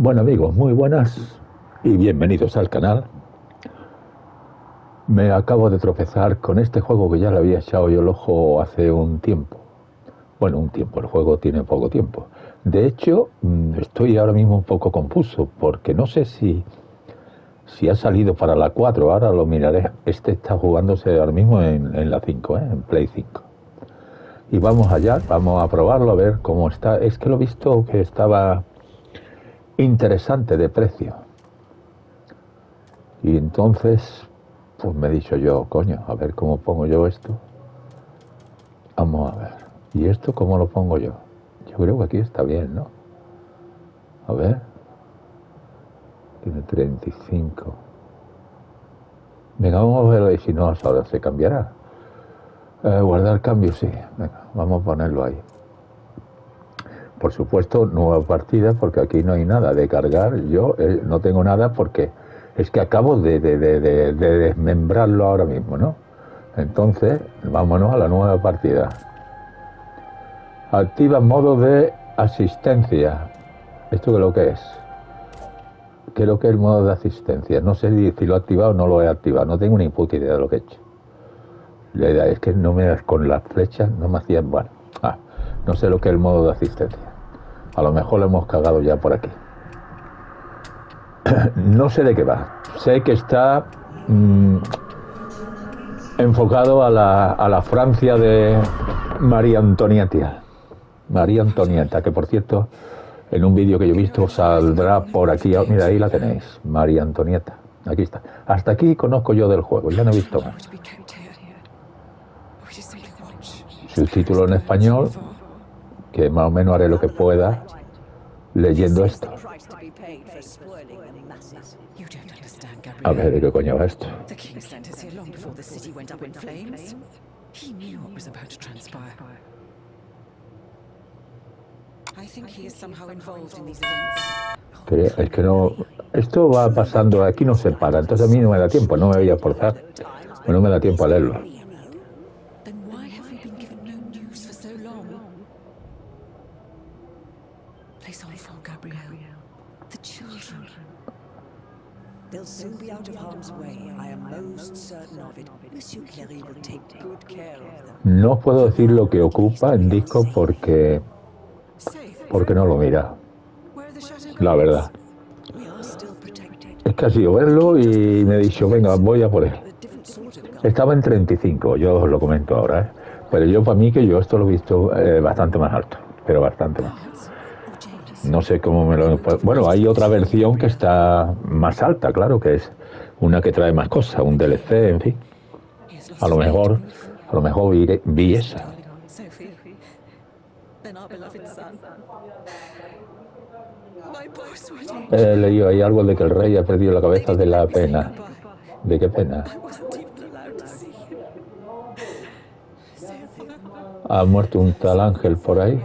Bueno amigos, muy buenas y bienvenidos al canal. Me acabo de tropezar con este juego que ya le había echado yo el ojo hace un tiempo. Bueno, un tiempo, el juego tiene poco tiempo. De hecho, mm, estoy ahora mismo un poco confuso porque no sé si, si ha salido para la 4, ahora lo miraré. Este está jugándose ahora mismo en, la 5, ¿eh? en Play 5. Y vamos allá, vamos a probarlo a ver cómo está. Es que lo he visto que estaba interesante de precio. Y entonces, pues me he dicho yo, coño, a ver cómo pongo yo esto. Vamos a ver. ¿Y esto cómo lo pongo yo? Yo creo que aquí está bien, ¿no? A ver. Tiene 35. Venga, vamos a ver y si no, ahora se cambiará. Eh, guardar cambio, sí. Venga, vamos a ponerlo ahí. Por supuesto, nueva partida, porque aquí no hay nada de cargar. Yo eh, no tengo nada porque es que acabo de, desmembrarlo ahora mismo, ¿no? Entonces, vámonos a la nueva partida. Activa modo de asistencia. ¿Esto qué es lo que es? ¿Qué lo que es el modo de asistencia? No sé si lo he activado o no lo he activado. No tengo ni puta idea de lo que he hecho. La idea es que no me con las flechas, no me hacían. Bueno, ah, no sé lo que es el modo de asistencia. A lo mejor lo hemos cagado ya por aquí. No sé de qué va. Sé que está mm, enfocado a la, a la, Francia de María Antonieta. María Antonieta, que por cierto, en un vídeo que yo he visto saldrá por aquí. Mira, ahí la tenéis, María Antonieta. Aquí está. Hasta aquí conozco yo del juego, ya no he visto más. Subtítulo en español, que más o menos haré lo que pueda leyendo esto. A ver, ¿de qué coño va esto? es que no. Esto va pasando, aquí no se para, entonces a mí no me da tiempo, no me voy a forzar, no me da tiempo a leerlo. No os puedo decir lo que ocupa el disco porque porque no lo mira. La verdad. Es que ha sido verlo y me he dicho, venga, voy a por él. Estaba en 35, yo os lo comento ahora, ¿eh? pero yo para mí que yo esto lo he visto eh, bastante más alto, pero bastante más. No sé cómo me lo... Bueno, hay otra versión que está más alta, claro, que es una que trae más cosas, un DLC, en fin. A lo mejor, a lo mejor vi, vi esa. He leído ahí algo de que el rey ha perdido la cabeza de la pena. ¿De qué pena? Ha muerto un tal ángel por ahí.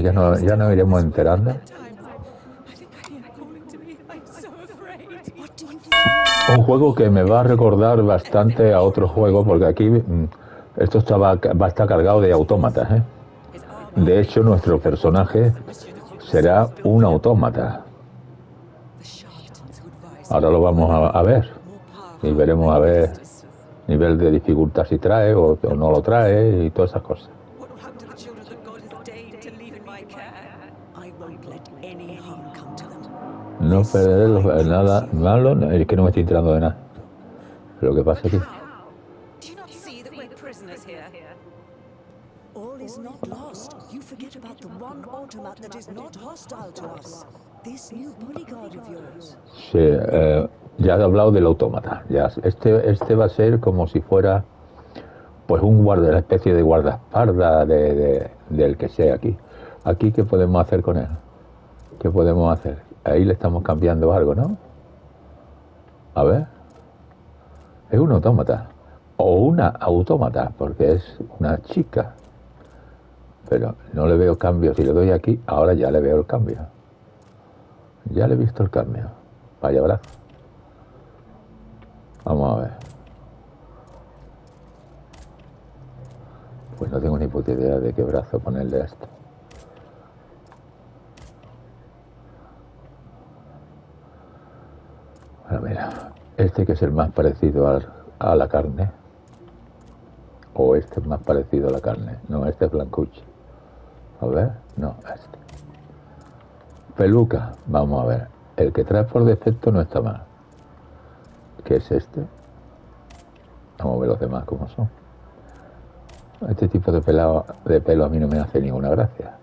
ya, no, ya no iremos enterando. Un juego que me va a recordar bastante a otro juego, porque aquí mm, esto estaba, va a estar cargado de autómatas. ¿eh? De hecho, nuestro personaje será un autómata. Ahora lo vamos a, ver y veremos a ver nivel de dificultad si trae o, o no lo trae y todas esas cosas. No perderé nada malo, es que no me estoy enterando de nada. Lo que pasa aquí. Sí, eh, ya he hablado del autómata. Ya, este, este va a ser como si fuera pues un guarda, una especie de guardaespaldas de, del que sea aquí. Aquí, ¿qué podemos hacer con él? ¿Qué podemos hacer? Ahí le estamos cambiando algo, ¿no? A ver. Es un autómata. O una autómata, porque es una chica. Pero no le veo cambio. Si le doy aquí, ahora ya le veo el cambio. Ya le he visto el cambio. Vaya brazo. Vamos a ver. Pues no tengo ni puta idea de qué brazo ponerle a esto. Mira, este que es el más parecido a la carne. O este es más parecido a la carne. No, este es blancucho. A ver, no, este. Peluca, vamos a ver. El que trae por defecto no está mal. ¿Qué es este? Vamos a ver los demás cómo son. Este tipo de, pelado, de pelo a mí no me hace ninguna gracia.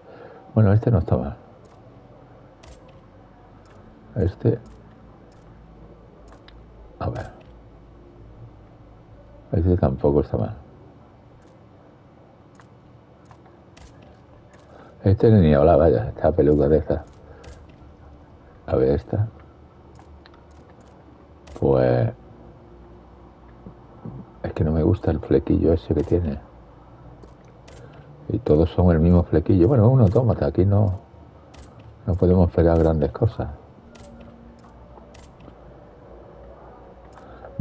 Bueno, este no está mal. Este. A ver. Este tampoco está mal. Este ni habla, vaya, esta peluca de esta. A ver esta. Pues es que no me gusta el flequillo ese que tiene. Y todos son el mismo flequillo. Bueno, uno tómate, aquí no, no podemos esperar grandes cosas.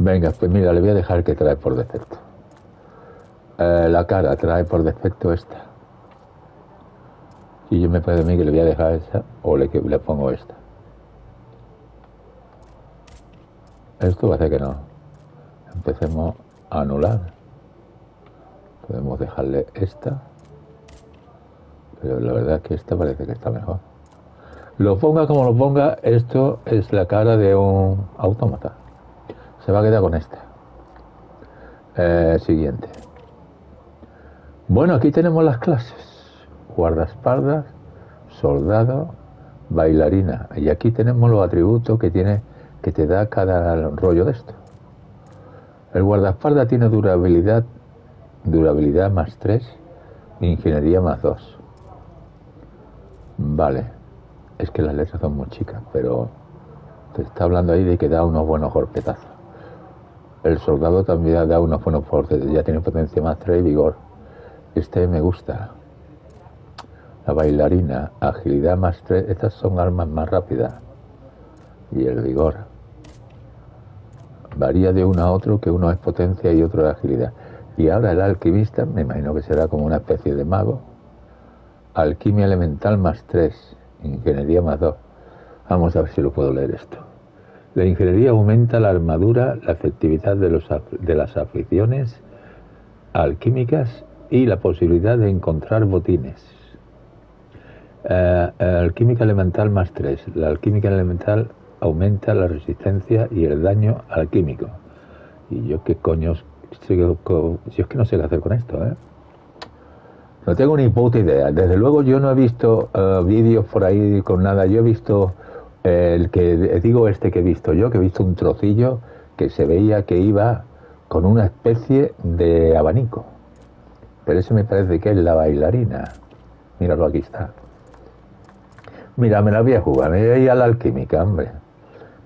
Venga, pues mira, le voy a dejar que trae por defecto. Eh, la cara trae por defecto esta. Y yo me parece a mí que le voy a dejar esa o le, le pongo esta. Esto va a hacer que no. Empecemos a anular. Podemos dejarle esta. Pero la verdad es que esta parece que está mejor. Lo ponga como lo ponga, esto es la cara de un autómata. Se va a quedar con esta. Eh, siguiente. Bueno, aquí tenemos las clases. Guardaespaldas, soldado, bailarina. Y aquí tenemos los atributos que tiene que te da cada rollo de esto. El guardaespaldas tiene durabilidad, durabilidad más 3, ingeniería más 2. Vale, es que las letras son muy chicas, pero te está hablando ahí de que da unos buenos golpetazos. El soldado también da unos buenos fuertes, ya tiene potencia más 3 y vigor. Este me gusta. La bailarina, agilidad más 3, estas son armas más rápidas. Y el vigor varía de uno a otro, que uno es potencia y otro es agilidad. Y ahora el alquimista, me imagino que será como una especie de mago. Alquimia elemental más 3, ingeniería más 2. Vamos a ver si lo puedo leer esto. La ingeniería aumenta la armadura, la efectividad de, los, de las aflicciones alquímicas y la posibilidad de encontrar botines. Eh, alquímica elemental más 3. La alquímica elemental aumenta la resistencia y el daño alquímico. Y yo qué coño, si es que no sé qué hacer con esto, ¿eh? No tengo ni puta idea. Desde luego yo no he visto eh, vídeos por ahí con nada. Yo he visto el que digo este que he visto yo, que he visto un trocillo que se veía que iba con una especie de abanico. Pero ese me parece que es la bailarina. Míralo, aquí está. Mira, me la voy a jugar, me voy a a la alquímica, hombre.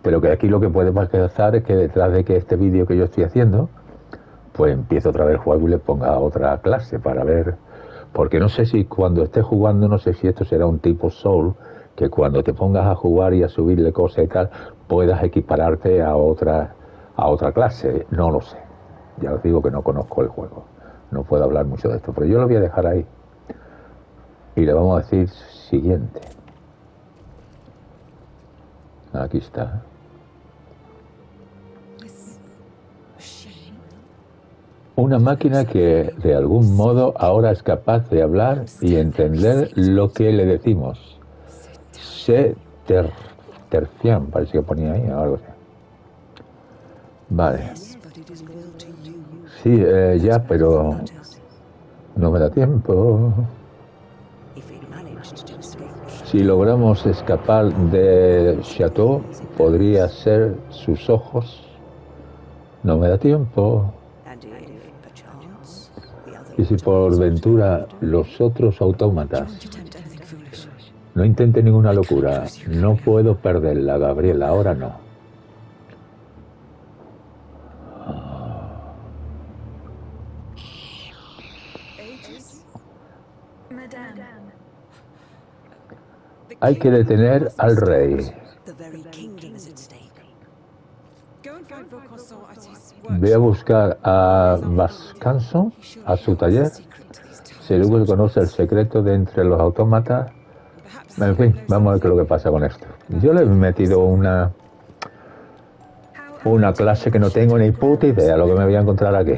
Pero que aquí lo que puede pasar es que detrás de que este vídeo que yo estoy haciendo, pues empiezo otra vez el juego y le ponga otra clase para ver. Porque no sé si cuando esté jugando, no sé si esto será un tipo Soul, que cuando te pongas a jugar y a subirle cosas y tal, puedas equipararte a otra, a otra clase. No lo sé. Ya os digo que no conozco el juego. No puedo hablar mucho de esto, pero yo lo voy a dejar ahí. Y le vamos a decir siguiente. Aquí está. Una máquina que de algún modo ahora es capaz de hablar y entender lo que le decimos. Se ter, tercian, parece que ponía ahí o algo así. Vale. Sí, eh, ya, pero no me da tiempo. Si logramos escapar de Chateau, podría ser sus ojos. No me da tiempo. Y si por ventura los otros autómatas no intente ninguna locura, no puedo perderla, Gabriela, ahora no. Hay que detener al rey. Ve a buscar a Vascanso, a su taller. Seguro que conoce el secreto de entre los autómatas. En fin, vamos a ver qué es lo que pasa con esto. Yo le he metido una una clase que no tengo ni puta idea de lo que me voy a encontrar aquí.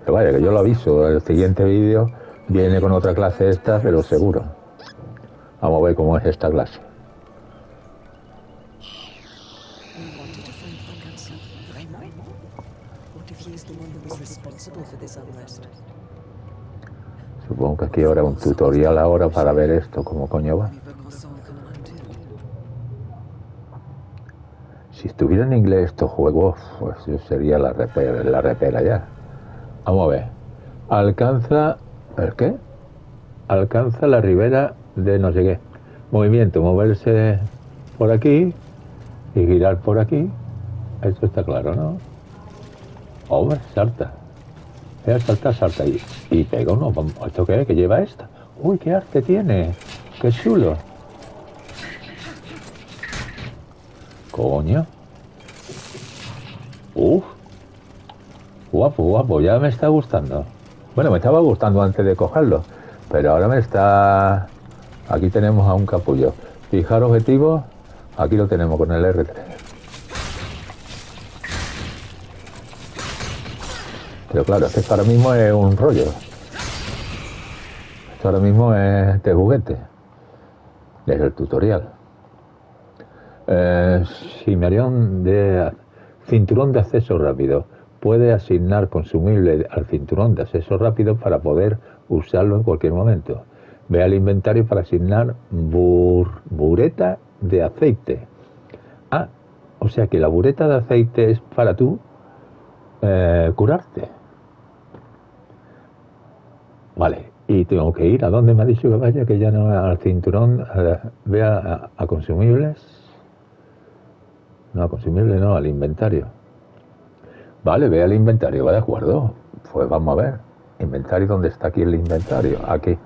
Pero vaya, que yo lo aviso, el siguiente vídeo viene con otra clase esta, pero seguro. Vamos a ver cómo es esta clase. Supongo que aquí habrá un tutorial ahora para ver esto, cómo coño va. Si estuviera en inglés estos juegos, pues yo sería la repera, la repera ya. Vamos a ver. Alcanza. ¿El qué? Alcanza la ribera de no sé qué. Movimiento, moverse por aquí y girar por aquí. Esto está claro, ¿no? Hombre, salta. Ella salta, salta y, y pega uno. ¿Esto qué es? ¿Qué lleva esta? Uy, qué arte tiene. Qué chulo. Coño. Uf. Guapo, guapo, ya me está gustando. Bueno, me estaba gustando antes de cogerlo, pero ahora me está... Aquí tenemos a un capullo. Fijar objetivo, aquí lo tenemos con el R3. Pero claro, que esto ahora mismo es un rollo. Esto ahora mismo es de juguete. Es el tutorial. Eh, de cinturón de acceso rápido. Puede asignar consumible al cinturón de acceso rápido para poder usarlo en cualquier momento. Ve al inventario para asignar bureta de aceite. Ah, o sea que la bureta de aceite es para tú eh, curarte. Vale, y tengo que ir a donde me ha dicho que vaya, que ya no al cinturón, vea a consumibles. No, consumible no, al inventario. Vale, ve al inventario, va de acuerdo. Pues vamos a ver. Inventario, ¿dónde está aquí el inventario? Aquí.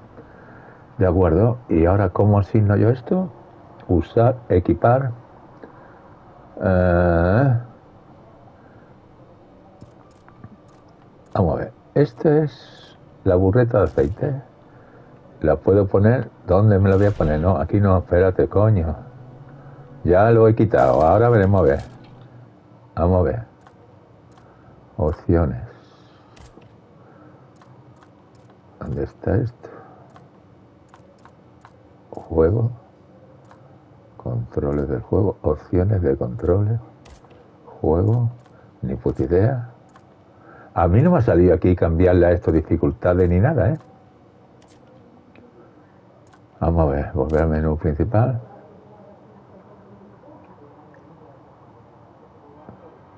De acuerdo. ¿Y ahora cómo asigno yo esto? Usar, equipar. Eh, vamos a ver. Este es la burreta de aceite. La puedo poner. ¿Dónde me la voy a poner? No, aquí no, espérate, coño. Ya lo he quitado. Ahora veremos a ver. Vamos a ver. Opciones. ¿Dónde está esto? Juego. Controles del juego. Opciones de controles. Juego. Ni puta idea. A mí no me ha salido aquí cambiarle a esto dificultades ni nada, ¿eh? Vamos a ver. Volver al menú principal.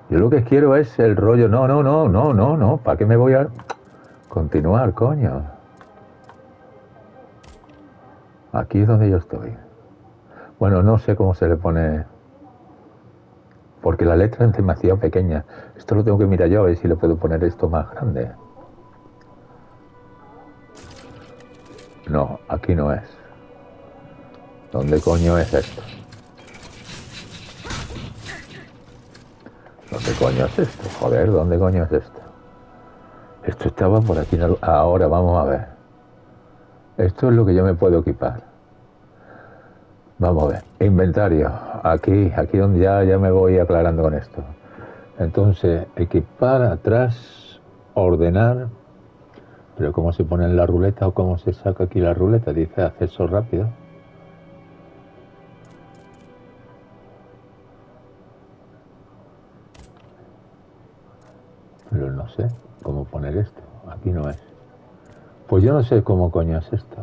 Yo lo que quiero es el rollo, no, no, no, no, no, no, ¿para qué me voy a continuar, coño? Aquí es donde yo estoy. Bueno, no sé cómo se le pone, porque la letra es demasiado pequeña. Esto lo tengo que mirar yo a ver si le puedo poner esto más grande. No, aquí no es. ¿Dónde coño es esto? ¿Dónde coño es esto? Joder, ¿dónde coño es esto? Esto estaba por aquí. Ahora vamos a ver. Esto es lo que yo me puedo equipar. Vamos a ver. Inventario. Aquí, aquí donde ya, ya me voy aclarando con esto. Entonces, equipar atrás, ordenar. Pero ¿cómo se pone en la ruleta o cómo se saca aquí la ruleta? Dice acceso rápido. pero no sé cómo poner esto. Aquí no es. Pues yo no sé cómo coño es esto.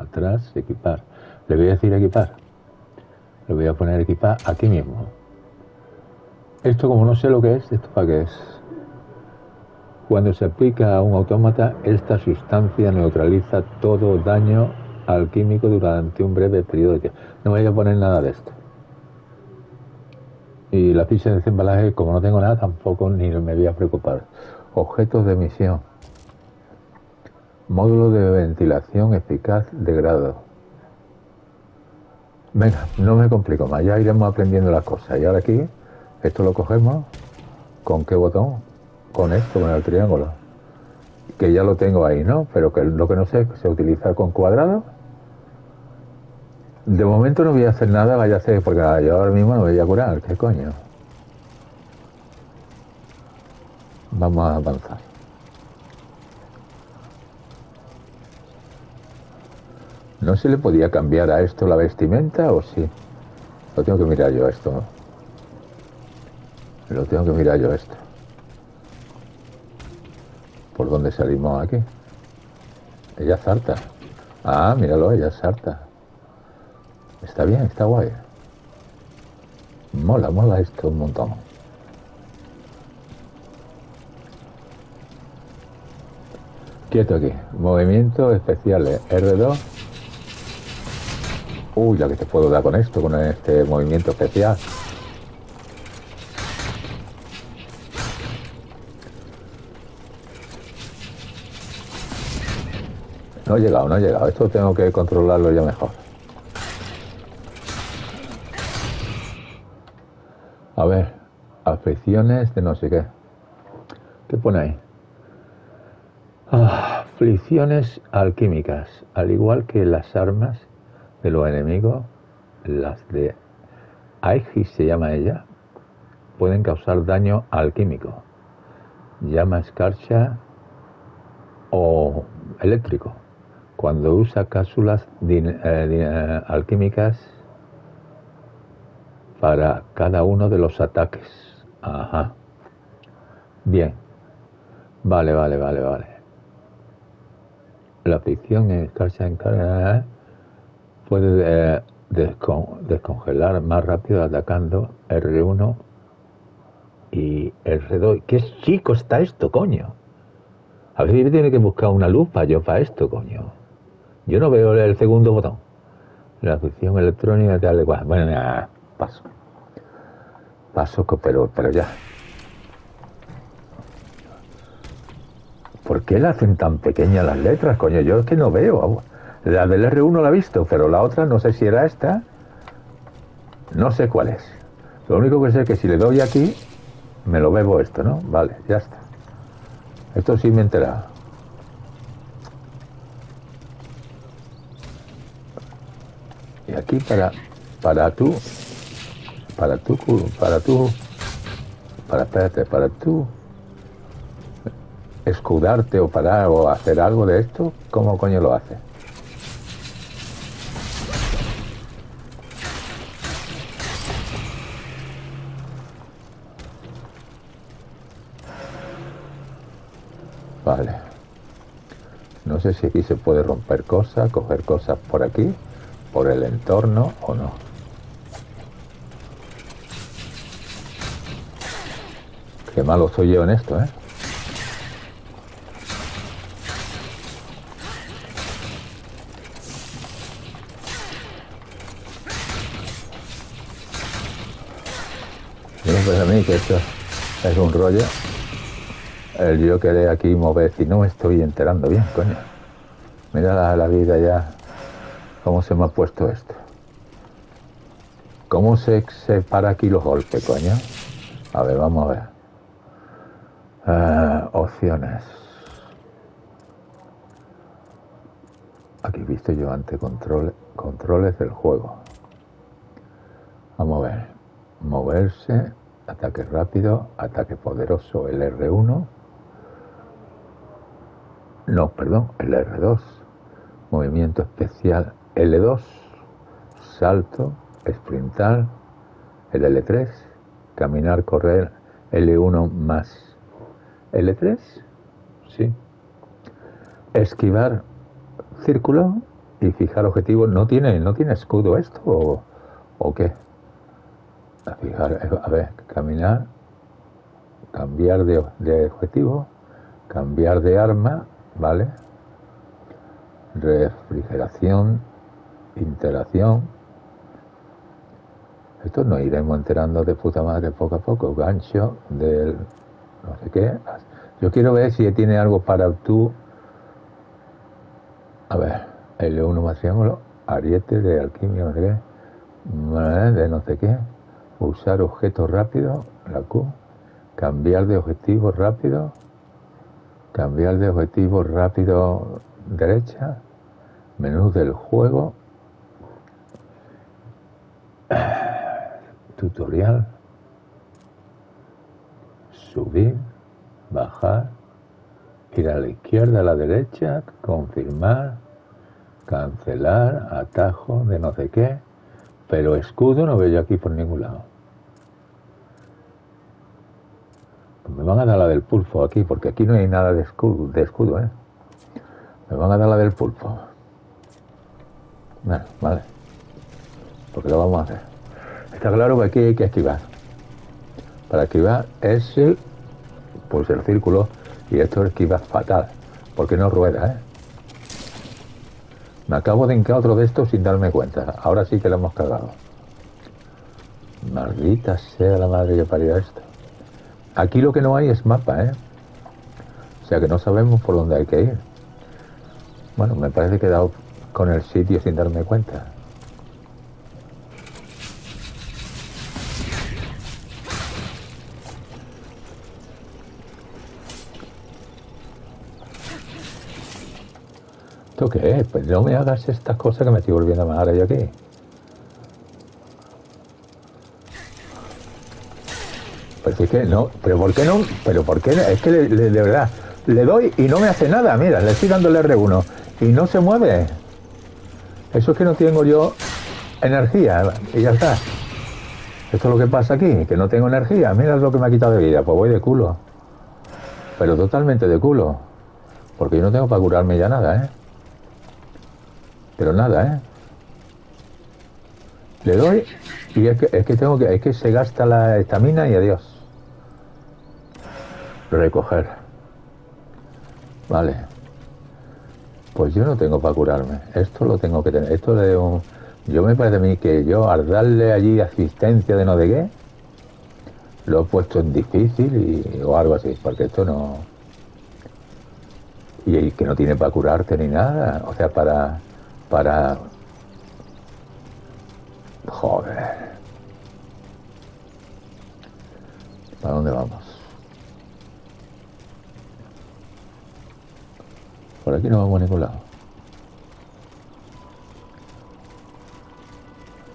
Atrás, equipar. Le voy a decir equipar. Le voy a poner equipar aquí mismo. Esto como no sé lo que es, ¿esto para qué es? Cuando se aplica a un autómata, esta sustancia neutraliza todo daño al químico durante un breve periodo de tiempo. No voy a poner nada de esto. Y la ficha de desembalaje, como no tengo nada, tampoco ni me voy a preocupar. Objetos de emisión. Módulo de ventilación eficaz de grado. Venga, no me complico más, ya iremos aprendiendo las cosas. Y ahora aquí, esto lo cogemos. ¿Con qué botón? Con esto, con el triángulo. Que ya lo tengo ahí, ¿no? Pero que lo que no sé es se utiliza con cuadrado. De momento no voy a hacer nada, vaya a hacer, porque yo ahora mismo no voy a curar, ¿qué coño? Vamos a avanzar. ¿No se le podía cambiar a esto la vestimenta o sí? Lo tengo que mirar yo esto, ¿no? Lo tengo que mirar yo esto. ¿Por dónde salimos aquí? Ella zarta. Ah, míralo, ella sarta. Está bien, está guay. Mola, mola esto un montón. Quieto aquí. Movimientos especiales. R2. Uy, ya que te puedo dar con esto, con este movimiento especial. No he llegado, no he llegado. Esto tengo que controlarlo ya mejor. A ver, aflicciones de no sé qué. ¿Qué pone ahí? Ah, aflicciones alquímicas, al igual que las armas de los enemigos, las de Aegis se llama ella, pueden causar daño alquímico, llama escarcha o eléctrico. Cuando usa cápsulas eh, eh, alquímicas para cada uno de los ataques. Ajá. Bien. Vale, vale, vale, vale. La ficción escarcha en carga puede eh, descongelar más rápido atacando R1 y R2. ¿Qué chico está esto, coño? A ver tiene que buscar una lupa yo para esto, coño. Yo no veo el segundo botón. La ficción electrónica tal igual. Bueno, ya, paso. Paso, pero, pero ya. ¿Por qué le hacen tan pequeñas las letras, coño? Yo es que no veo. La del R1 la he visto, pero la otra no sé si era esta. No sé cuál es. Lo único que sé es que si le doy aquí, me lo bebo esto, ¿no? Vale, ya está. Esto sí me he. Y aquí para, para tú, para tú, para tú, para, espérate, para tú escudarte o parar o hacer algo de esto, ¿cómo coño lo hace? Vale. No sé si aquí se puede romper cosas, coger cosas por aquí, por el entorno o no. Qué malo soy yo en esto, ¿eh? Yo no a mí que esto es un rollo el yo querer aquí mover, si no me estoy enterando bien, coño. Mira la, vida ya, cómo se me ha puesto esto. ¿Cómo se separa aquí los golpes, coño? A ver, vamos a ver. Ah, opciones. Aquí visto yo ante control, controles del juego. Vamos a ver. Moverse, ataque rápido, ataque poderoso, el R1 no, perdón, el R2, movimiento especial L2, salto, sprintar, el L3, caminar, correr, L1 más L3, sí, esquivar, círculo y fijar objetivo. ¿No tiene, no tiene escudo esto o, o qué? A fijar, a ver, caminar, cambiar de, de objetivo, cambiar de arma, ¿vale? Refrigeración, interacción. Esto nos iremos enterando de puta madre poco a poco. Gancho del no sé qué. Yo quiero ver si tiene algo para tú. A ver, L1 más triángulo, ariete de alquimia, no sé qué. De no sé qué. Usar objetos rápido, la Q. Cambiar de objetivo rápido cambiar de objetivo rápido derecha, menú del juego, tutorial, subir, bajar, ir a la izquierda, a la derecha, confirmar, cancelar, atajo de no sé qué, pero escudo no veo yo aquí por ningún lado. Me van a dar la del pulpo aquí, porque aquí no hay nada de escudo, de escudo ¿eh? Me van a dar la del pulpo. Bueno, vale. Porque lo vamos a hacer. Está claro que aquí hay que esquivar. Para esquivar es el, pues el círculo y esto esquiva fatal, porque no rueda, ¿eh? Me acabo de hincar otro de estos sin darme cuenta. Ahora sí que lo hemos cagado. Maldita sea la madre que parió esto. Aquí lo que no hay es mapa, ¿eh? O sea que no sabemos por dónde hay que ir. Bueno, me parece que he dado con el sitio sin darme cuenta. ¿Esto qué es? Pues no me hagas estas cosas que me estoy volviendo más ahora yo aquí. Pues es que no, pero ¿por qué no? Pero ¿por qué? Es que de verdad, le doy y no me hace nada, mira, le estoy dando el R1 y no se mueve. Eso es que no tengo yo energía y ya está. Esto es lo que pasa aquí, que no tengo energía. Mira lo que me ha quitado de vida, pues voy de culo. Pero totalmente de culo. Porque yo no tengo para curarme ya nada, ¿eh? Pero nada, ¿eh? Le doy y es que, es que tengo que, es que se gasta la estamina y adiós. Recoger. Vale. Pues yo no tengo para curarme. Esto lo tengo que tener. Esto de un. Yo me parece a mí que yo al darle allí asistencia de no de qué, lo he puesto en difícil y, o algo así, porque esto no. Y que no tiene para curarte ni nada. O sea, para para... Joder. ¿Para dónde vamos? Por aquí no vamos a ningún lado.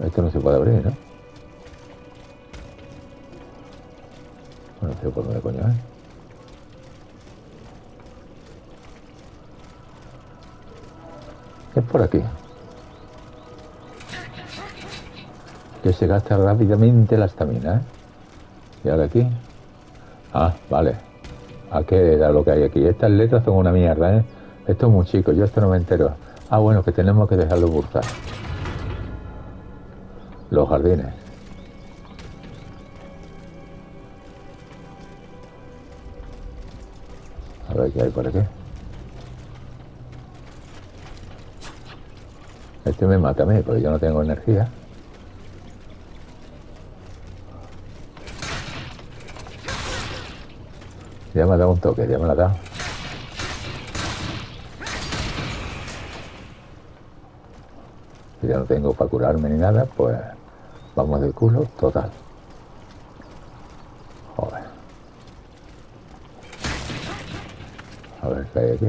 Esto no se puede abrir, ¿no? No sé por dónde coño es. Es por aquí. Que se gasta rápidamente la estamina, ¿eh? Y ahora aquí. Ah, vale. ¿A qué era lo que hay aquí? Estas letras son una mierda, ¿eh? Esto es muy chico, yo esto no me entero. Ah, bueno, que tenemos que dejarlo burzar. Los jardines. A ver qué hay por aquí. Este me mata a mí, porque yo no tengo energía. Ya me ha dado un toque, ya me lo ha dado. Ya no tengo para curarme ni nada, pues vamos del culo total. Joder. A ver qué hay aquí.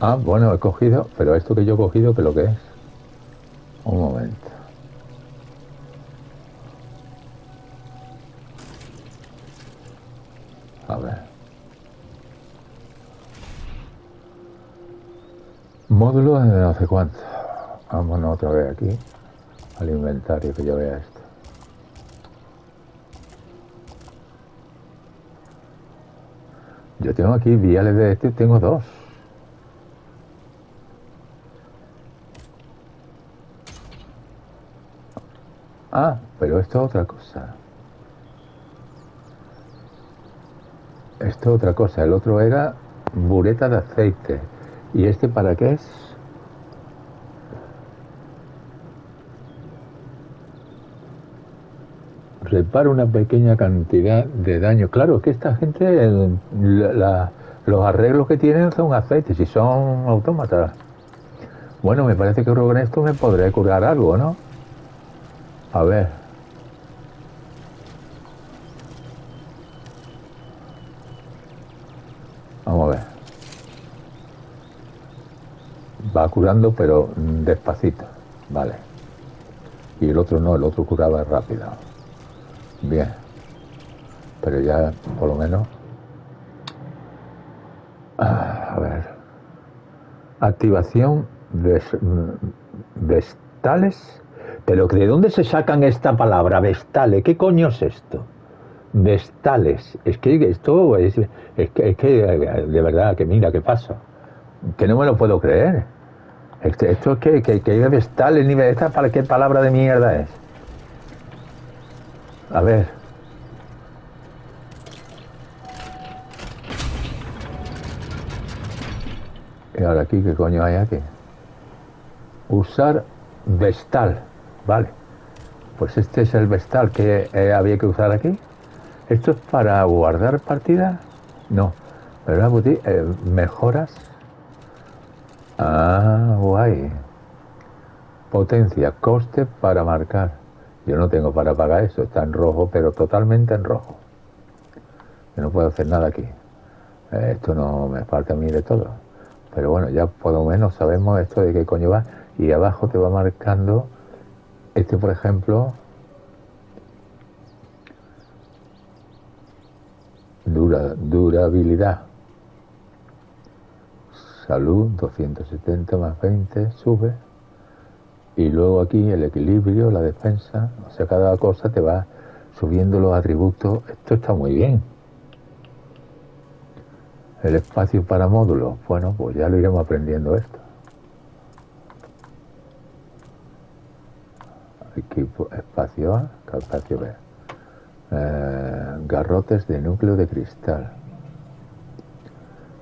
Ah, bueno, he cogido, pero esto que yo he cogido, ¿qué lo que es? Aquí al inventario que yo vea esto. Yo tengo aquí viales de este, tengo dos. Ah, pero esto es otra cosa. Esto es otra cosa. El otro era bureta de aceite. ¿Y este para qué es? Repara una pequeña cantidad de daño. Claro, que esta gente, los arreglos que tienen son aceites y son autómatas. Bueno, me parece que con esto me podré curar algo, ¿no? A ver. Vamos a ver. Va curando, pero despacito. Vale. Y el otro no, el otro curaba rápido. Bien. Pero ya, por lo menos... Ah, a ver. Activación vestales. Pero ¿de dónde se sacan esta palabra, vestales? ¿Qué coño es esto? Vestales. Es que esto es, que, es que de verdad, que mira, ¿qué pasa? Que no me lo puedo creer. Esto, esto es que, que, que vestales, ni esta para qué palabra de mierda es. A ver. Y ahora aquí, ¿qué coño hay aquí? Usar vestal. Vale. Pues este es el vestal que eh, había que usar aquí. ¿Esto es para guardar partida? No. ¿Verdad, Buti? Eh, mejoras. Ah, guay. Potencia, coste para marcar. Yo no tengo para pagar eso, está en rojo, pero totalmente en rojo. Yo no puedo hacer nada aquí. Eh, esto no me falta a mí de todo. Pero bueno, ya por lo menos sabemos esto de qué coño va. Y abajo te va marcando, este por ejemplo, dura, durabilidad. Salud, 270 más 20, sube. Y luego aquí el equilibrio, la defensa, o sea, cada cosa te va subiendo los atributos. Esto está muy bien. El espacio para módulos, bueno, pues ya lo iremos aprendiendo esto. Equipo, espacio A, espacio B. Eh, garrotes de núcleo de cristal.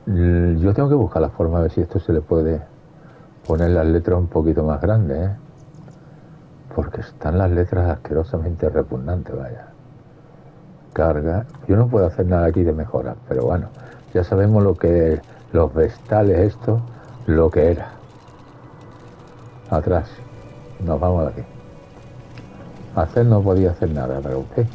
Yo tengo que buscar la forma de ver si esto se le puede poner las letras un poquito más grandes, ¿eh? Porque están las letras asquerosamente repugnantes, vaya. Carga. Yo no puedo hacer nada aquí de mejora, pero bueno, ya sabemos lo que los vestales, esto, lo que era. Atrás, nos vamos de aquí. Hacer no podía hacer nada, pero ¿qué?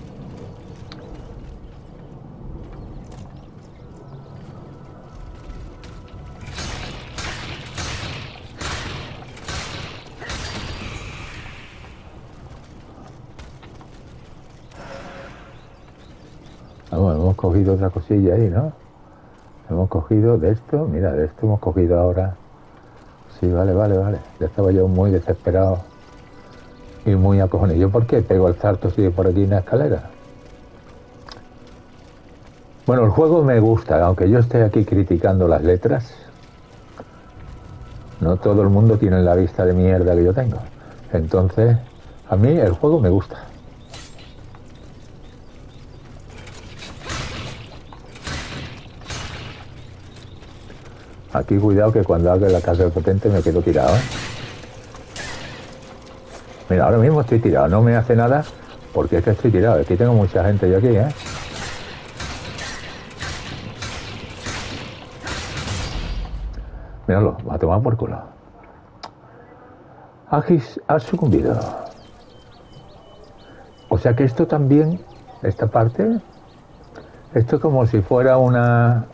Vamos, hemos cogido otra cosilla ahí, ¿no? Hemos cogido de esto, mira, de esto hemos cogido ahora. Sí, vale, vale, vale. Ya estaba yo muy desesperado y muy acojonado. ¿Yo por qué pego el salto sigue por aquí en la escalera? Bueno, el juego me gusta, aunque yo esté aquí criticando las letras. No todo el mundo tiene la vista de mierda que yo tengo. Entonces, a mí el juego me gusta. Aquí cuidado que cuando haga la casa del potente me quedo tirado. ¿eh? Mira, ahora mismo estoy tirado, no me hace nada porque es que estoy tirado. Aquí tengo mucha gente yo aquí, ¿eh? Míralo, va a tomar por culo. Agis ha sucumbido. O sea que esto también, esta parte, esto es como si fuera una,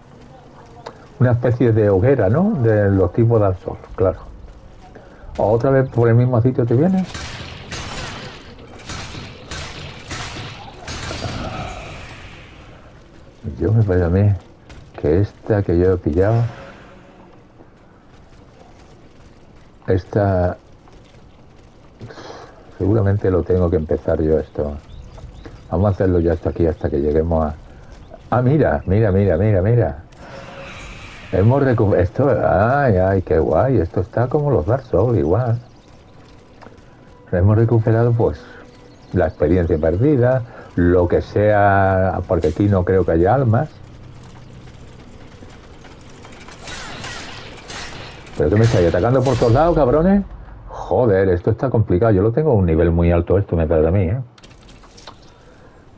una especie de hoguera, ¿no? De los tipos de sol, claro. ¿O otra vez por el mismo sitio te vienes? Yo me parece a mí que esta que yo he pillado, esta, seguramente lo tengo que empezar yo esto. Vamos a hacerlo ya hasta aquí, hasta que lleguemos a... Ah, mira, mira, mira, mira, mira. Hemos recuperado. Esto, ay, ay, qué guay. Esto está como los Dark Souls, igual. Hemos recuperado, pues, la experiencia perdida, lo que sea, porque aquí no creo que haya almas. ¿Pero qué me estáis atacando por todos lados, cabrones? Joder, esto está complicado. Yo lo tengo a un nivel muy alto, esto me parece a mí, ¿eh?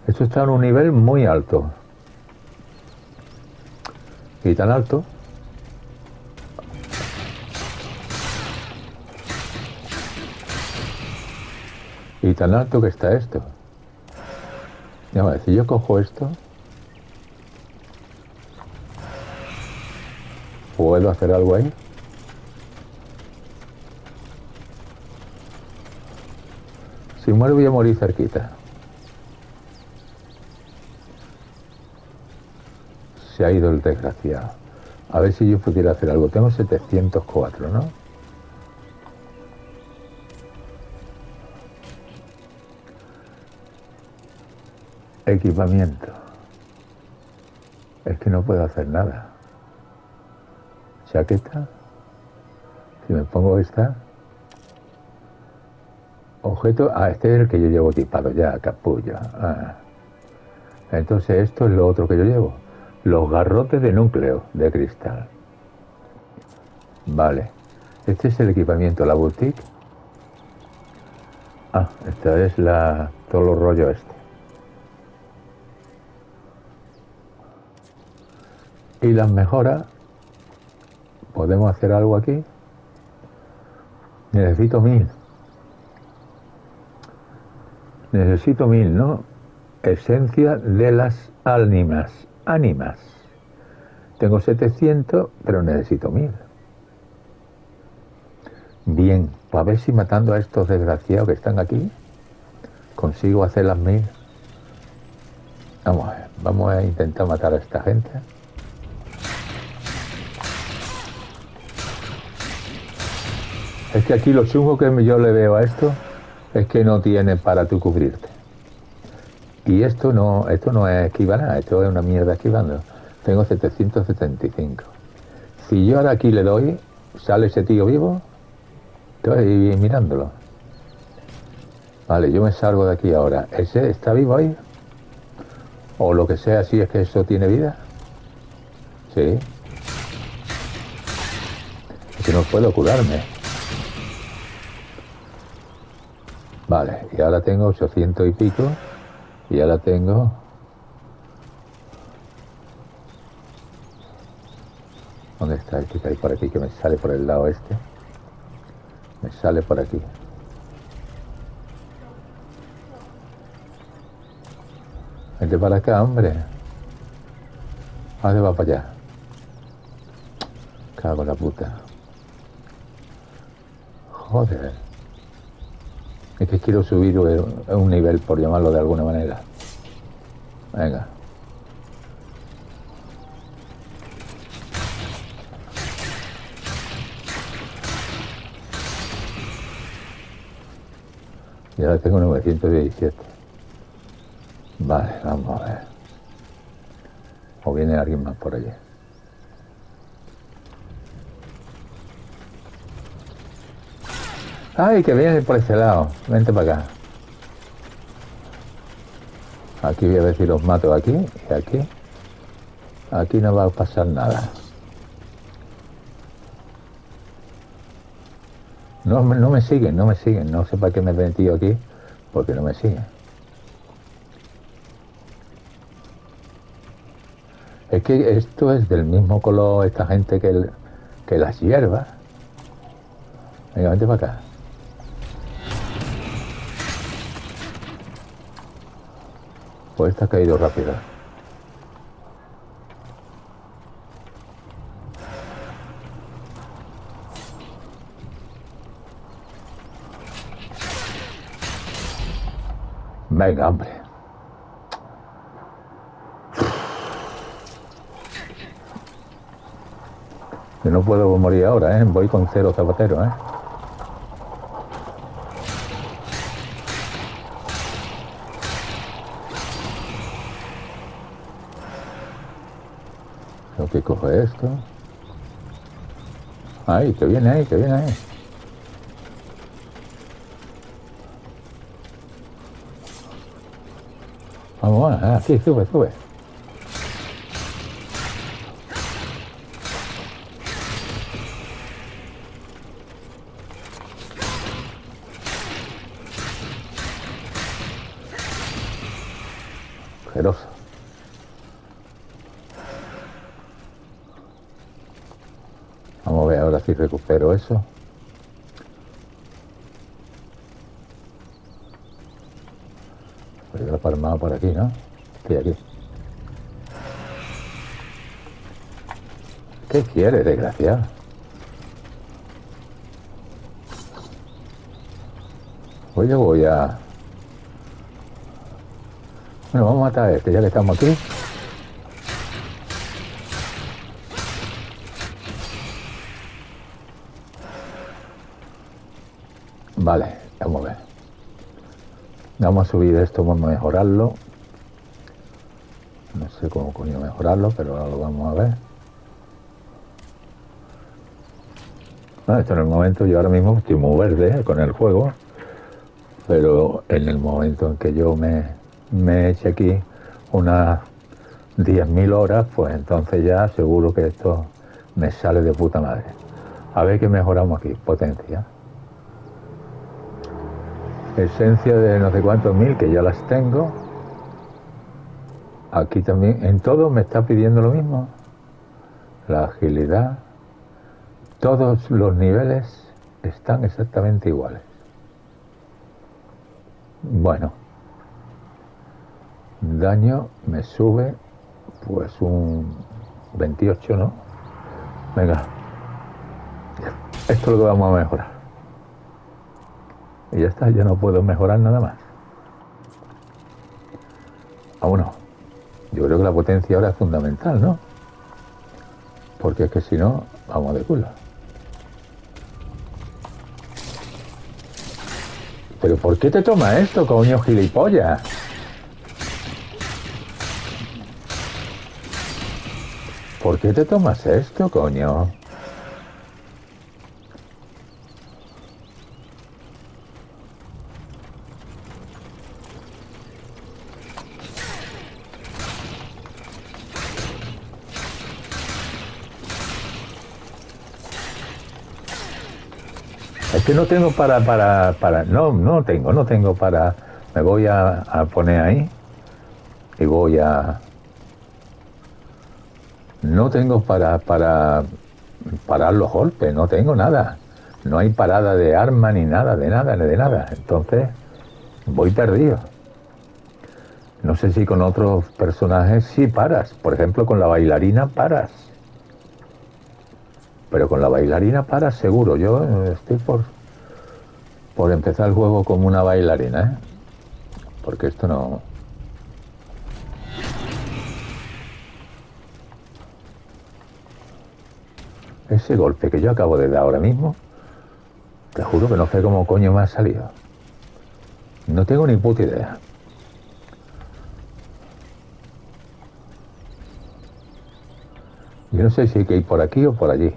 Esto está en un nivel muy alto. Y tan alto Y tan alto que está esto. si yo cojo esto, ¿puedo hacer algo ahí? Si muero voy a morir cerquita. Se ha ido el desgraciado. A ver si yo pudiera hacer algo. Tengo 704, ¿no? Equipamiento. Es que no puedo hacer nada. Chaqueta. Si me pongo esta. Objeto. Ah, este es el que yo llevo equipado ya, capullo. Ah. Entonces esto es lo otro que yo llevo. Los garrotes de núcleo de cristal. Vale. Este es el equipamiento, la boutique. Ah, esta es la. todo los rollo este. Y las mejoras, podemos hacer algo aquí. Necesito mil. Necesito mil, ¿no? Esencia de las ánimas. Ánimas. Tengo 700, pero necesito mil. Bien, pues a ver si matando a estos desgraciados que están aquí, consigo hacer las mil. Vamos a ver, vamos a intentar matar a esta gente. Es que aquí lo chungo que yo le veo a esto es que no tiene para tú cubrirte. Y esto no, esto no es esquivar esto es una mierda esquivando. Tengo 775. Si yo ahora aquí le doy, sale ese tío vivo, estoy mirándolo. Vale, yo me salgo de aquí ahora. ¿Ese está vivo ahí? O lo que sea, si es que eso tiene vida. Sí. Es que no puedo curarme. Vale, y ahora tengo 800 y pico. Y ahora tengo... ¿Dónde está el que hay por aquí? Que me sale por el lado este. Me sale por aquí. Vente para acá, hombre. ¿A dónde va para allá? Cago la puta. Joder. Es que quiero subir un nivel, por llamarlo de alguna manera. Venga. Y ahora tengo 917. Vale, vamos a ver. O viene alguien más por allí. Ay, que viene por ese lado. Vente para acá. Aquí voy a ver si los mato aquí y aquí. Aquí no va a pasar nada. No, no me siguen, no me siguen. No sé para qué me he metido aquí, porque no me siguen. Es que esto es del mismo color esta gente que, que las hierbas. Venga, vente para acá. Pues esta ha caído rápida. Venga, hombre. Yo no puedo morir ahora, ¿eh? Voy con cero zapatero, ¿eh? que coge esto. Ahí, que viene ahí, que viene ahí. Vamos, vamos, aquí, sube, sube. recupero eso. Voy a la palmada por aquí, ¿no? Estoy aquí. ¿Qué quiere, desgraciado? Pues yo voy a... Bueno, vamos a matar a este, ya que estamos aquí. Vale, vamos a ver. Vamos a subir esto, vamos a mejorarlo. No sé cómo coño mejorarlo, pero ahora lo vamos a ver. Bueno, esto en el momento, yo ahora mismo estoy muy verde con el juego, pero en el momento en que yo me, me eche aquí unas 10.000 horas, pues entonces ya seguro que esto me sale de puta madre. A ver qué mejoramos aquí, potencia esencia de no sé cuántos mil, que ya las tengo. Aquí también, en todo me está pidiendo lo mismo. La agilidad. Todos los niveles están exactamente iguales. Bueno. Daño me sube pues un 28, ¿no? Venga. Esto es lo que vamos a mejorar. Y ya está, ya no puedo mejorar nada más. Aún no. Yo creo que la potencia ahora es fundamental, ¿no? Porque es que si no, vamos de culo. ¿Pero por qué te toma esto, coño gilipollas? ¿Por qué te tomas esto, coño? No tengo para, para, para, no, no tengo, no tengo para, me voy a, poner ahí y voy a, no tengo para, para parar los golpes, no tengo nada, no hay parada de arma ni nada, de nada, ni de nada, entonces voy perdido. No sé si con otros personajes sí paras, por ejemplo con la bailarina paras pero con la bailarina para seguro. Yo eh, estoy por, por empezar el juego como una bailarina, ¿eh? Porque esto no... Ese golpe que yo acabo de dar ahora mismo, te juro que no sé cómo coño me ha salido. No tengo ni puta idea. Yo no sé si hay que ir por aquí o por allí.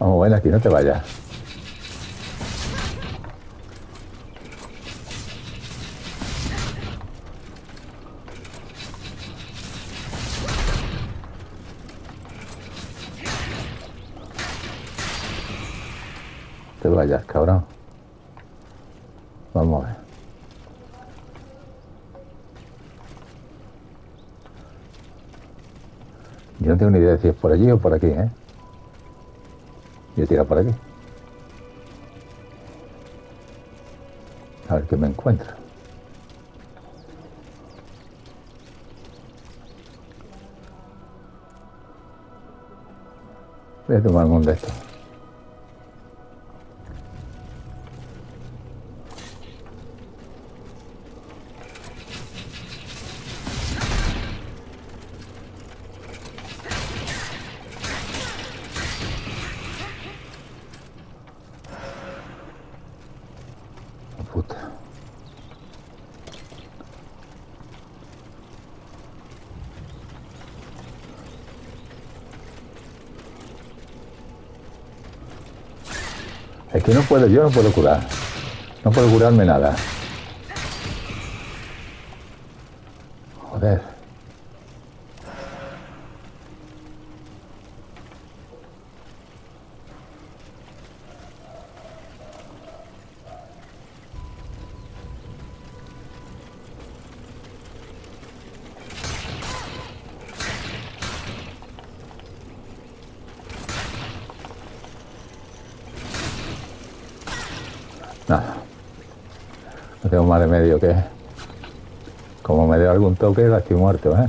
Vamos, bueno, aquí no te vayas. Te vayas, cabrón. Vamos a ver. Yo no tengo ni idea de si es por allí o por aquí, ¿eh? Y tira por aquí. A ver qué me encuentra. Voy a tomar un de estos. Que no puedo, yo no puedo curar. No puedo curarme nada. La estoy muerto, ¿eh?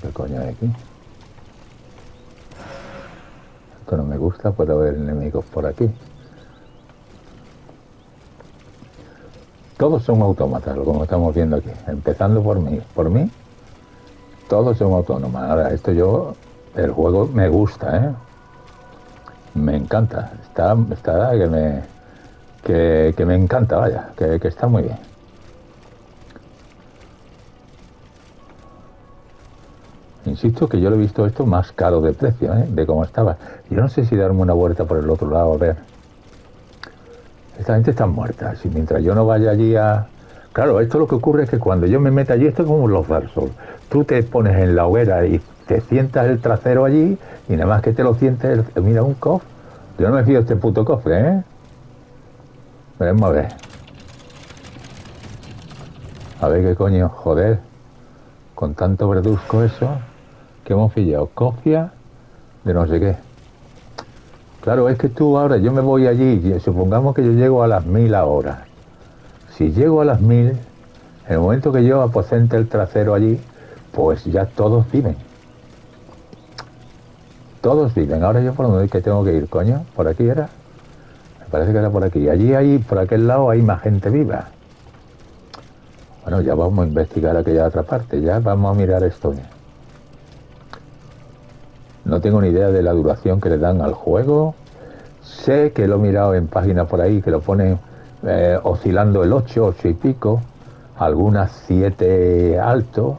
¿Qué coño hay aquí? Esto no me gusta, puedo ver enemigos por aquí. Todos son autómatas, como estamos viendo aquí. Empezando por mí. Por mí, todos son autónomos. Ahora, esto yo, el juego me gusta, ¿eh? Me encanta. Está, está que me, que, me encanta, vaya, que, que está muy bien. Insisto que yo lo he visto esto más caro de precio, ¿eh? de cómo estaba. Yo no sé si darme una vuelta por el otro lado a ver. Esta gente está muerta. Si mientras yo no vaya allí a. Claro, esto lo que ocurre es que cuando yo me meta allí, esto es como los versos. Tú te pones en la hoguera y te sientas el trasero allí y nada más que te lo sientes, mira un cofre. Yo no me fío de este puto cofre, ¿eh? Veremos a ver. A ver qué coño, joder. Con tanto verduzco eso que hemos pillado cofia de no sé qué. Claro, es que tú ahora, yo me voy allí, supongamos que yo llego a las mil ahora. Si llego a las mil, en el momento que yo aposente el trasero allí, pues ya todos viven. Todos viven. Ahora yo por donde que tengo que ir, coño, por aquí era. Me parece que era por aquí. Allí hay, por aquel lado hay más gente viva. Bueno, ya vamos a investigar aquella otra parte, ya vamos a mirar esto bien. No tengo ni idea de la duración que le dan al juego. Sé que lo he mirado en páginas por ahí que lo ponen eh, oscilando el 8, 8 y pico, algunas 7 alto,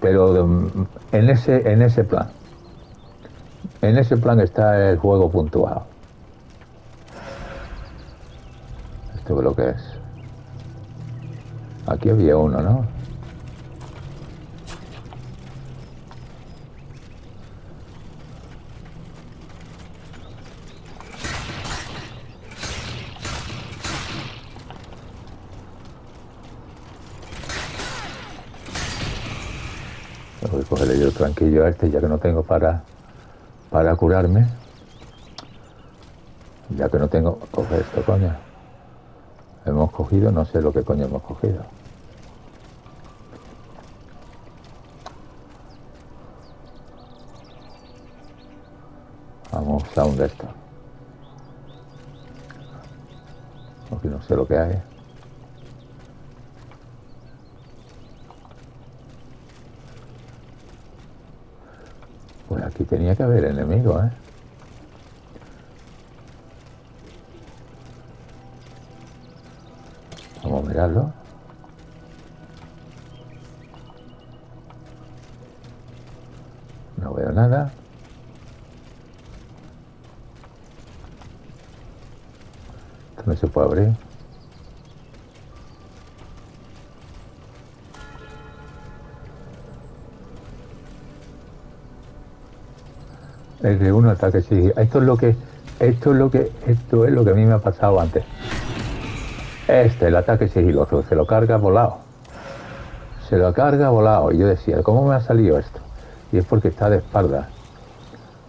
pero en ese, en ese plan. En ese plan está el juego puntuado. Esto es lo que es. Aquí había uno, ¿no? Voy a cogerle yo tranquilo a este ya que no tengo para, para curarme. Ya que no tengo... Coge esto, coño. Hemos cogido, no sé lo que coño hemos cogido. Vamos a un de esto. Porque no sé lo que hay. Aquí tenía que haber enemigo, ¿eh? Vamos a mirarlo. No veo nada. Esto no se puede abrir. El de uno ataque sí. Esto es lo que, esto es lo que, esto es lo que a mí me ha pasado antes. Este, el ataque sigiloso, se lo carga volado. Se lo carga volado. Y yo decía, ¿cómo me ha salido esto? Y es porque está de espalda.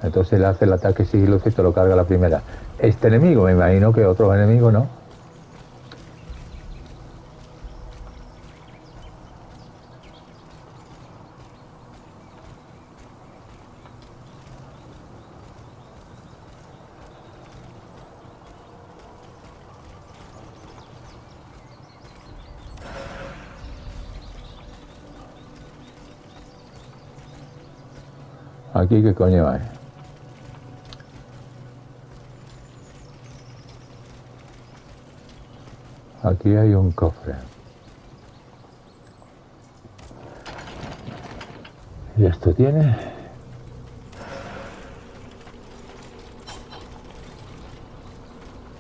Entonces le hace el ataque sigiloso y te lo carga la primera. Este enemigo, me imagino que otros enemigos no. Aquí qué coño hay. Aquí hay un cofre. ¿Y esto tiene?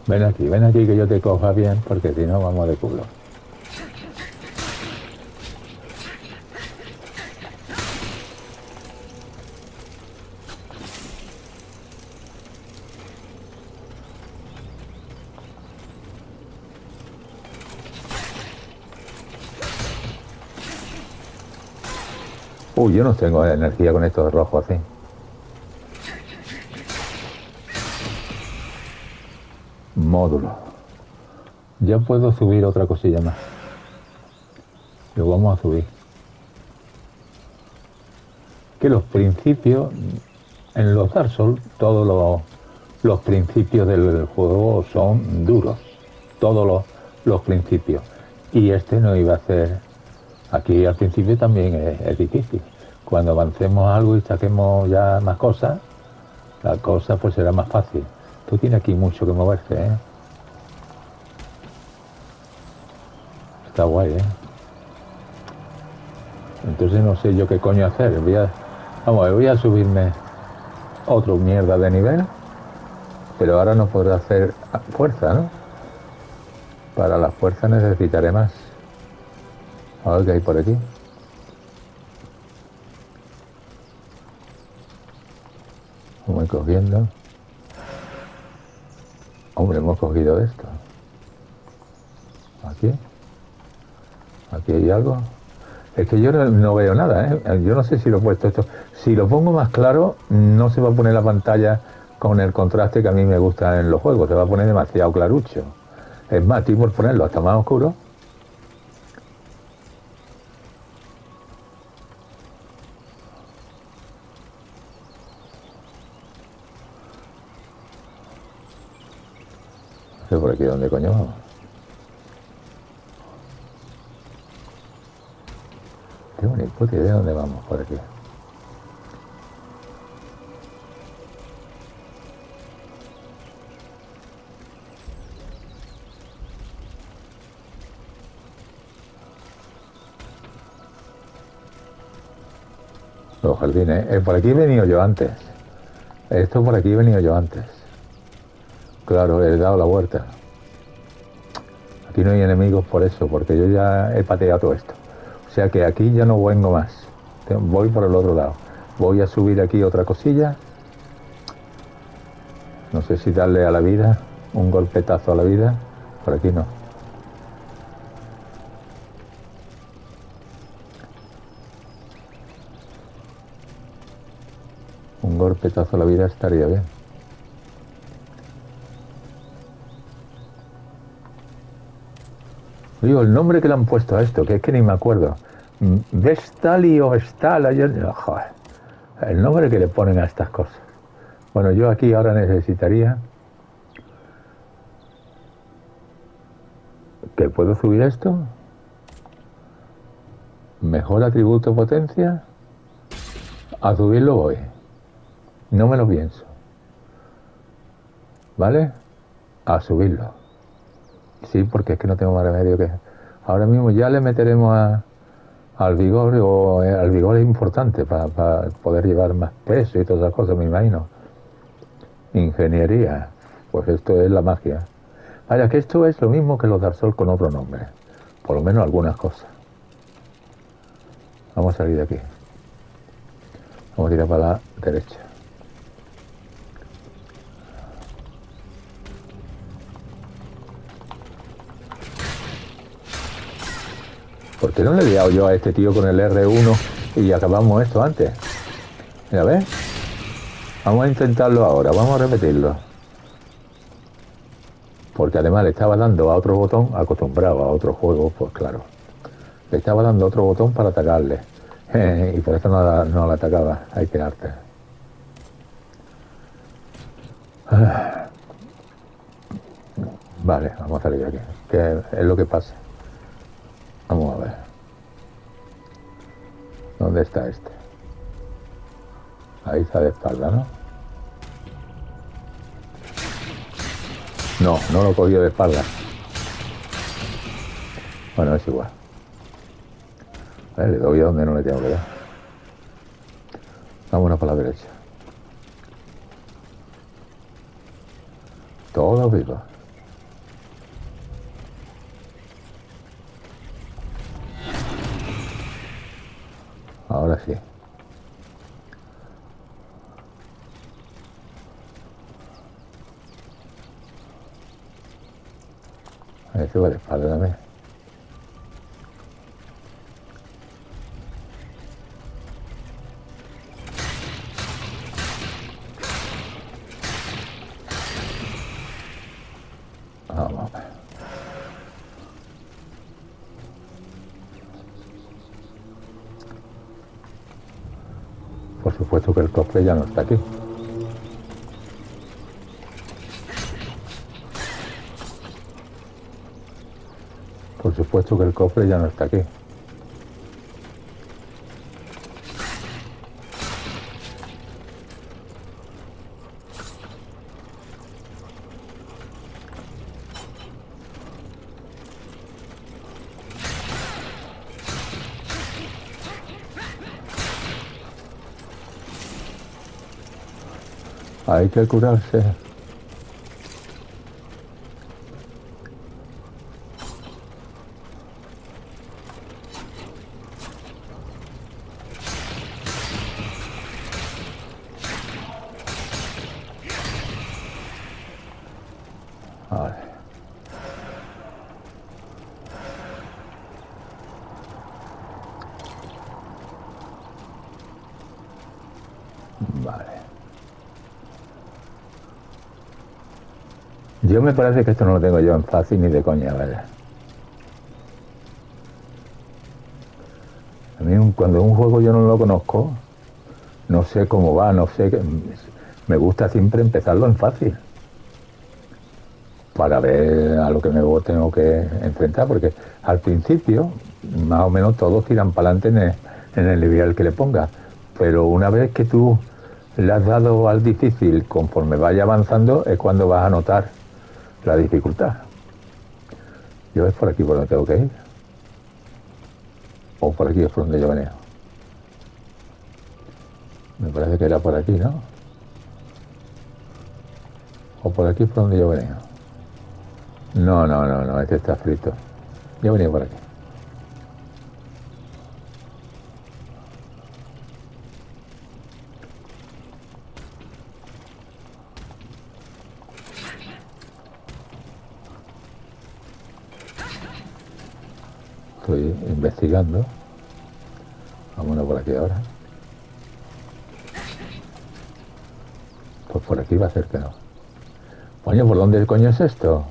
Ven aquí, ven aquí que yo te coja bien, porque si no vamos de culo. Uy, yo no tengo energía con esto de rojo así. Módulo. Ya puedo subir otra cosilla más. Lo vamos a subir. Que los principios, en los Dark Souls, todos los, los principios del juego son duros. Todos los, los principios. Y este no iba a ser Aquí al principio también es, difícil. Cuando avancemos algo y saquemos ya más cosas, la cosa pues será más fácil. Tú tienes aquí mucho que moverse, ¿eh? Está guay, ¿eh? Entonces no sé yo qué coño hacer. Voy a, vamos, voy a subirme otro mierda de nivel, pero ahora no podré hacer fuerza, ¿no? Para la fuerza necesitaré más. A ver qué hay por aquí. Cogiendo. Hombre, hemos cogido esto. Aquí. Aquí hay algo. Es que yo no, veo nada, ¿eh? Yo no sé si lo he puesto esto. Si lo pongo más claro, no se va a poner la pantalla con el contraste que a mí me gusta en los juegos. Se va a poner demasiado clarucho. Es más, estoy por ponerlo hasta más oscuro por aquí donde coño vamos. Tengo ni puta idea de dónde vamos por aquí. Los jardines. Eh, por aquí he venido yo antes. Esto por aquí he venido yo antes. Claro, he dado la vuelta. Aquí no hay enemigos por eso, porque yo ya he pateado esto. O sea que aquí ya no vengo más. Voy por el otro lado. Voy a subir aquí otra cosilla. No sé si darle a la vida, un golpetazo a la vida. Por aquí no. Un golpetazo a la vida estaría bien. Digo, el nombre que le han puesto a esto, que es que ni me acuerdo. Vestali o Vestala, el nombre que le ponen a estas cosas. Bueno, yo aquí ahora necesitaría que puedo subir esto. Mejor atributo potencia. A subirlo voy. No me lo pienso. ¿Vale? A subirlo. Sí, porque es que no tengo más remedio que... Ahora mismo ya le meteremos al vigor, o eh, al vigor es importante para, poder llevar más peso y todas esas cosas, me imagino. Ingeniería, pues esto es la magia. Vaya, que esto es lo mismo que los Dark Sol con otro nombre, por lo menos algunas cosas. Vamos a salir de aquí. Vamos a tirar para la derecha. ¿Por qué no le he dado yo a este tío con el R1 y acabamos esto antes? Mira, ¿ves? Vamos a intentarlo ahora, vamos a repetirlo. Porque además le estaba dando a otro botón, acostumbrado a otro juego, pues claro. Le estaba dando otro botón para atacarle. y por eso no la, no atacaba, hay que darte. Vale, vamos a salir de aquí. ¿Qué es lo que pasa? Vamos a ver. ¿Dónde está este? Ahí está de espalda, ¿no? No, no lo he cogido de espalda. Bueno, es igual. A le doy a donde no le tengo que dar. Vámonos para la derecha. Todo vivo. Ahora sí. Me sube la también. Ver. También. supuesto que el cofre ya no está aquí. Por supuesto que el cofre ya no está aquí. Hay que curarse. Me parece que esto no lo tengo yo en fácil ni de coña, ¿vale? A mí cuando un juego yo no lo conozco, no sé cómo va, no sé, qué- me gusta siempre empezarlo en fácil. Para ver a lo que me tengo que enfrentar, porque al principio más o menos todos tiran para adelante en el, nivel que le pongas. Pero una vez que tú le has dado al difícil, conforme vaya avanzando, es cuando vas a notar la dificultad. Yo es por aquí por donde tengo que ir. O por aquí es por donde yo venía. Me parece que era por aquí, ¿no? O por aquí es por donde yo venía. No, no, no, no, este está frito. Yo venía por aquí. Estoy investigando. Vámonos por aquí ahora. Pues por aquí va a ser que no. Coño, ¿por dónde coño es esto?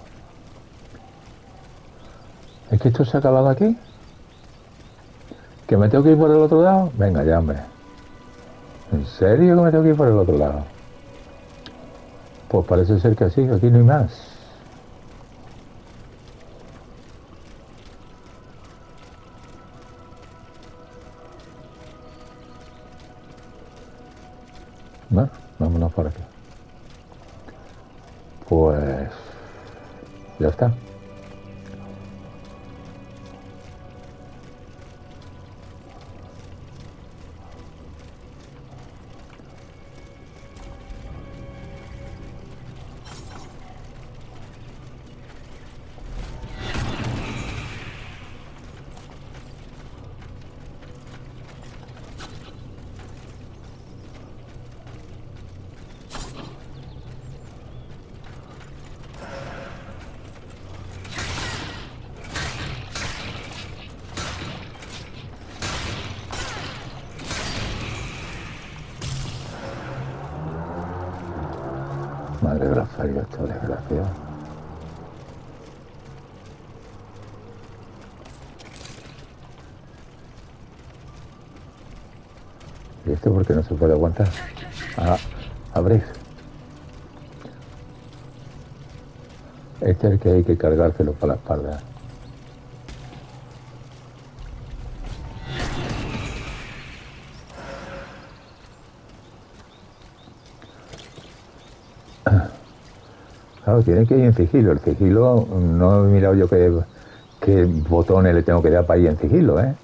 ¿Es que esto se ha acabado aquí? ¿Que me tengo que ir por el otro lado? Venga ya, hombre. ¿En serio que me tengo que ir por el otro lado? Pues parece ser que sí, aquí no hay más. Que hay que cargárselo para la espalda. Claro, tiene que ir en sigilo. El sigilo, no he mirado yo qué, qué botones le tengo que dar para ir en sigilo, ¿eh?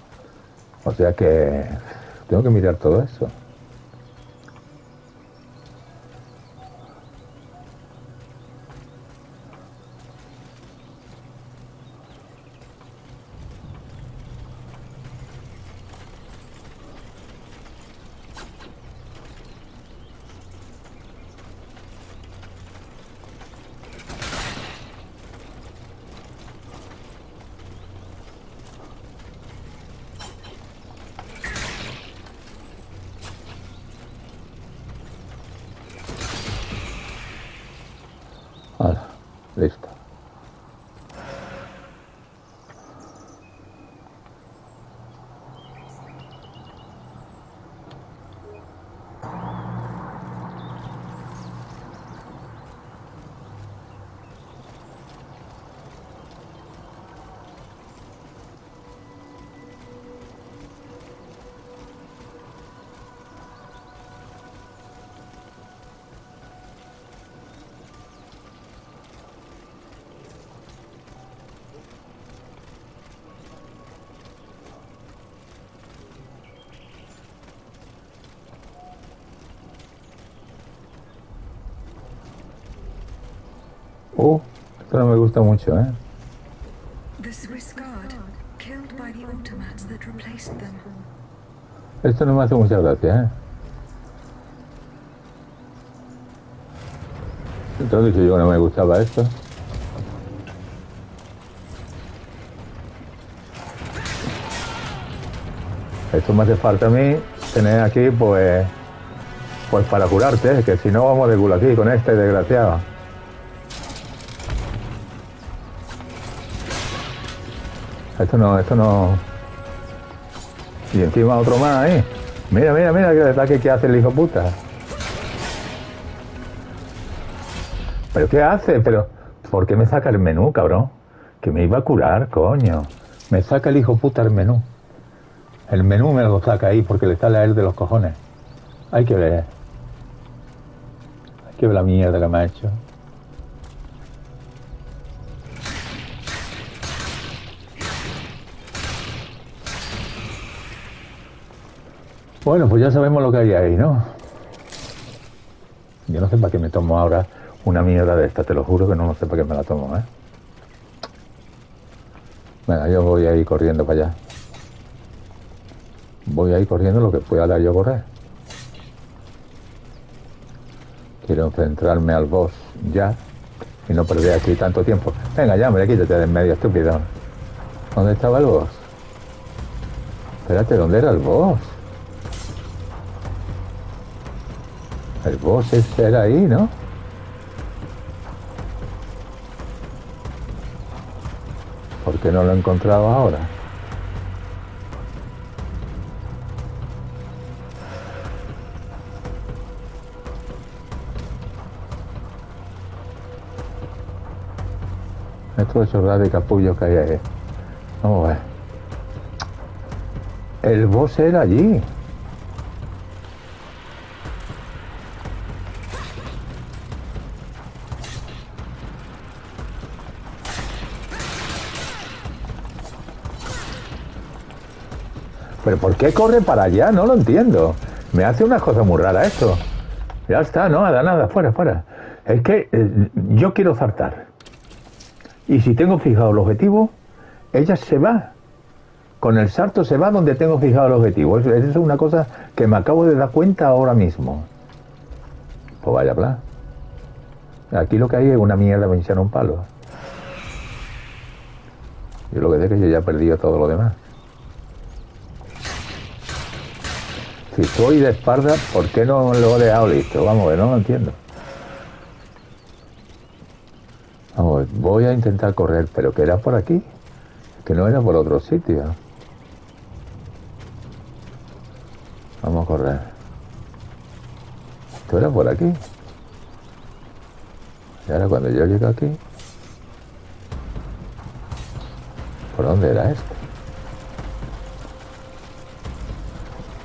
O sea que tengo que mirar todo eso. Them. Esto no me hace mucha gracia, ¿eh? Entonces yo no me gustaba esto. Esto me hace falta a mí tener aquí, pues, pues para curarte, que si no vamos de culo aquí con este desgraciado. Esto no, esto no. Y encima otro más ahí. Mira, mira, mira que ataque que hace el hijo puta. ¿Pero qué hace? ¿Pero por qué me saca el menú, cabrón? Que me iba a curar, coño. Me saca el hijo puta el menú. El menú me lo saca ahí porque le sale a él de los cojones. Hay que ver. Hay que ver la mierda que me ha hecho. Bueno, pues ya sabemos lo que hay ahí, ¿no? Yo no sé para qué me tomo ahora una mierda de esta, te lo juro que no, sé para qué me la tomo, ¿eh? Venga, yo voy a ir corriendo para allá. Voy a ir corriendo lo que pueda dar yo correr. Quiero centrarme al boss ya y no perder aquí tanto tiempo. Venga, ya, hombre, quítate de en medio, estúpido. ¿Dónde estaba el boss? Espérate, ¿dónde era el boss? El boss era ahí, ¿no? ¿Por qué no lo he encontrado ahora? Esto es chorrada de capullo que hay ahí. Vamos a ver. El boss era allí. Pero ¿por qué corre para allá? No lo entiendo. Me hace una cosa muy rara esto. Ya está, no, nada, nada, fuera, fuera. Es que eh, yo quiero zartar. Y si tengo fijado el objetivo, ella se va. Con el salto se va donde tengo fijado el objetivo. Eso, es una cosa que me acabo de dar cuenta ahora mismo. Pues vaya plan. Aquí lo que hay es una mierda me un palo. Yo lo que sé es que yo ya he perdido todo lo demás. Si estoy de espalda, ¿por qué no lo he dejado listo? Vamos ver, no lo entiendo. Vamos, voy a intentar correr, pero que era por aquí, que no era por otro sitio. Vamos a correr. Esto era por aquí. Y ahora cuando yo llego aquí, ¿por dónde era esto?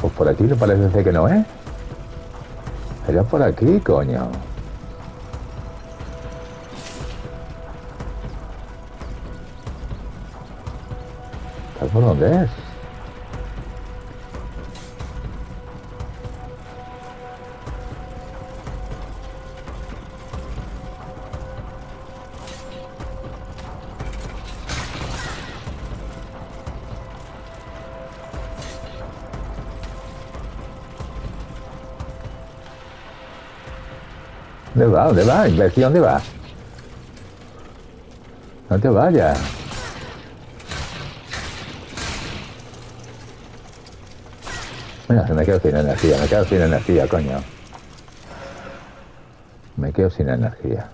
Pues por aquí le parece que no es. Era por aquí, coño. ¿Sabes por dónde es? ¿Dónde va? ¿Dónde va? Imbécil, ¿dónde va? No te vayas. Mira, me quedo sin energía, me quedo sin energía, coño. Me quedo sin energía.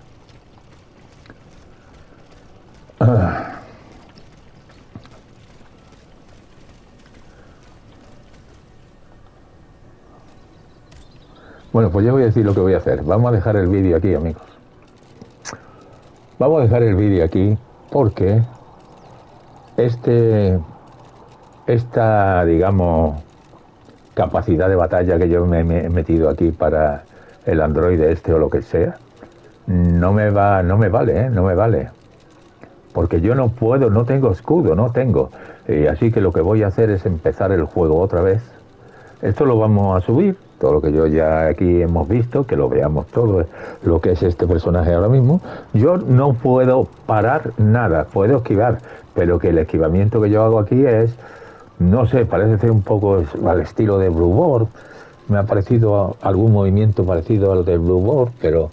Bueno, pues yo voy a decir lo que voy a hacer. Vamos a dejar el vídeo aquí, amigos. Vamos a dejar el vídeo aquí porque este, esta, digamos, capacidad de batalla que yo me, he metido aquí para el Android este o lo que sea, no me va, no me vale, ¿eh? no me vale. Porque yo no puedo, no tengo escudo, no tengo. Y así que lo que voy a hacer es empezar el juego otra vez. Esto lo vamos a subir todo lo que yo ya aquí hemos visto, que lo veamos todo, lo que es este personaje ahora mismo. Yo no puedo parar nada, puedo esquivar, pero que el esquivamiento que yo hago aquí es, no sé, parece ser un poco al estilo de Blue Board. Me ha parecido algún movimiento parecido al de Blue Board, pero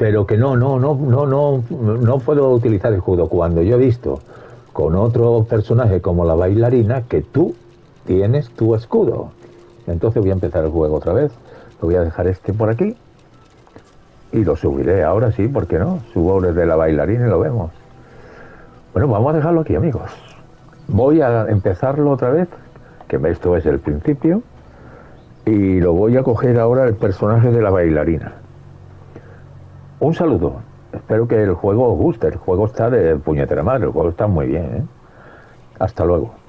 pero que no, no, no, no, no, no puedo utilizar el escudo. Cuando yo he visto con otro personaje como la bailarina que tú tienes tu escudo. Entonces voy a empezar el juego otra vez. Lo voy a dejar este por aquí. Y lo subiré ahora sí, ¿por qué no? Subo desde la bailarina y lo vemos. Bueno, vamos a dejarlo aquí, amigos. Voy a empezarlo otra vez, que esto es el principio. Y lo voy a coger ahora el personaje de la bailarina. Un saludo. Espero que el juego os guste. El juego está de puñetera madre. El juego está muy bien. ¿eh? Hasta luego.